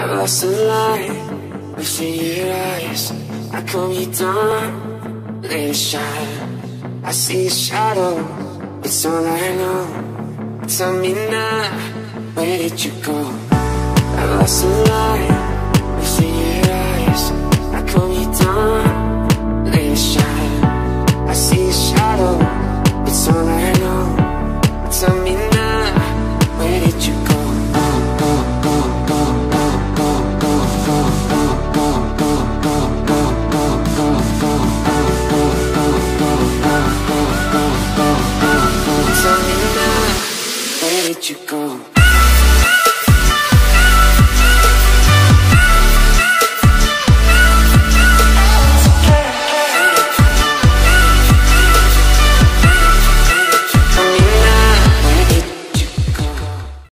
I lost a light within your eyes. I calm you down, let it shine. I see a shadow, it's all I know. Tell me now, where did you go? I lost a light let you go.